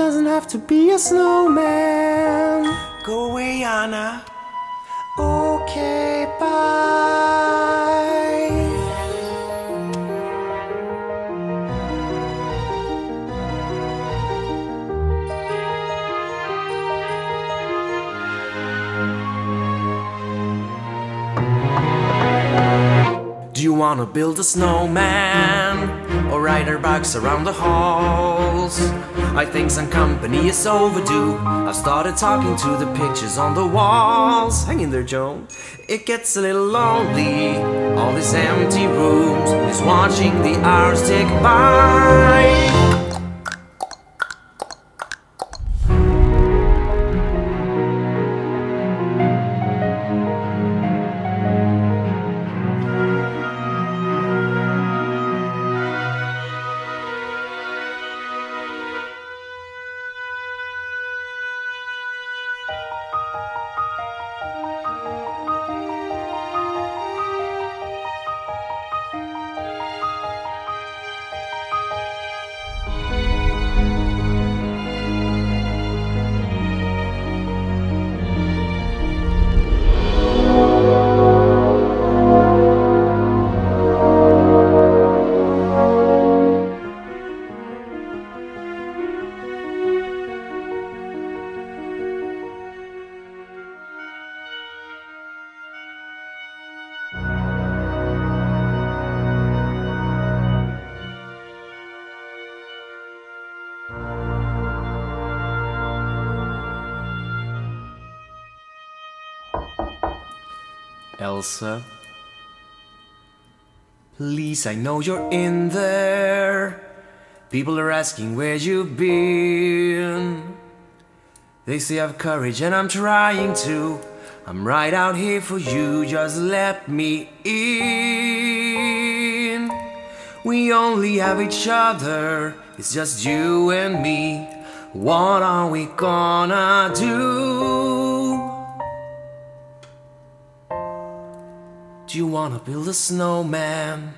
Doesn't have to be a snowman. Go away, Anna. Okay, bye. Do you wanna build a snowman? Ride around the halls? I think some company is overdue. I've started talking to the pictures on the walls. Hang in there, Joan. It gets a little lonely. All these empty rooms. Is watching the hours tick by. Elsa. Please, I know you're in there. People are asking where you've been. They say I've courage and I'm trying to. I'm right out here for you, just let me in. We only have each other, it's just you and me. What are we gonna do? Do you wanna build a snowman?